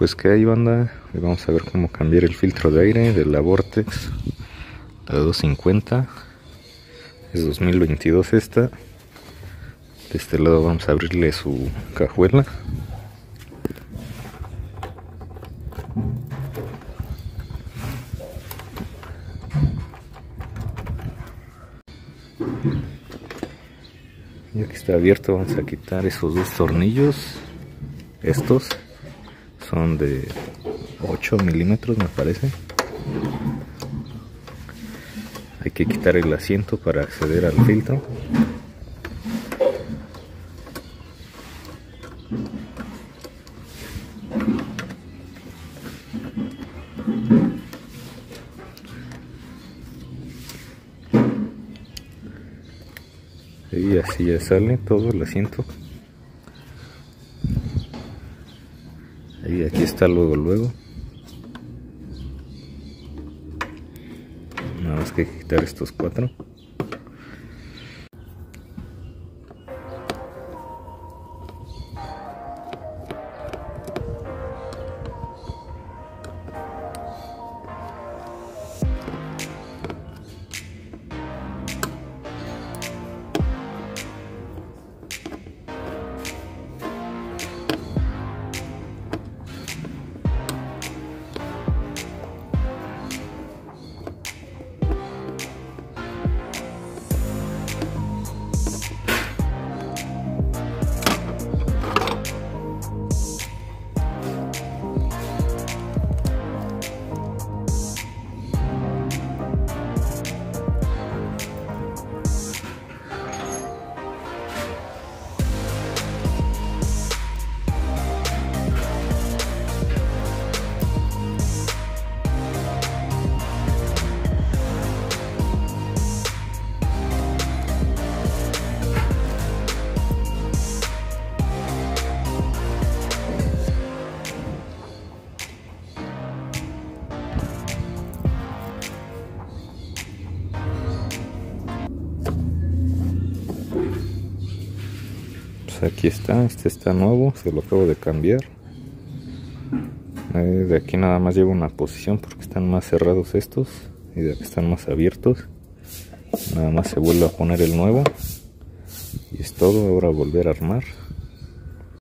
Pues que hay banda, y vamos a ver cómo cambiar el filtro de aire de la Vortex, la 250, es 2022 esta. De este lado vamos a abrirle su cajuela. Ya que está abierto vamos a quitar esos dos tornillos. Estos son de 8 milímetros me parece. Hay que quitar el asiento para acceder al filtro. Y así ya sale todo el asiento. Y aquí está luego, luego. Nada más que quitar estos cuatro. Pues aquí está, este está nuevo, se lo acabo de cambiar. Eh, de aquí nada más llevo una posición porque están más cerrados estos y de aquí están más abiertos. Nada más se vuelve a poner el nuevo y es todo, ahora volver a armar.